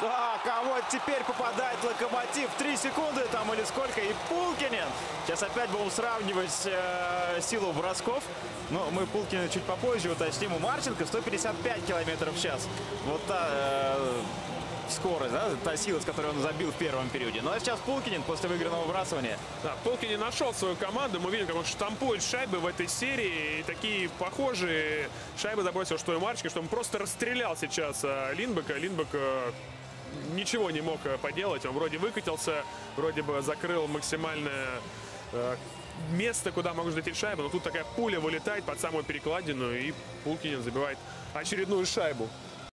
Так, а вот теперь попадает Локомотив. Три секунды там или сколько. И Пулкинин. Сейчас опять будем сравнивать э, силу бросков. Но мы Пулкина чуть попозже уточним. У Марченко 155 километров в час. Вот та э, скорость, да, та сила, с которой он забил в первом периоде. Ну а сейчас Пулкинин после выигранного выбрасывания. Да, Полки не нашел свою команду. Мы видим, как он штампует шайбы в этой серии. И такие похожие шайбы забросил, что и Марченко, что он просто расстрелял сейчас а, Линбека. Линбек а, ничего не мог а, поделать. Он вроде выкатился, вроде бы закрыл максимальное а, место, куда могут лететь шайбы. Но тут такая пуля вылетает под самую перекладину, и Пулкинин забивает очередную шайбу.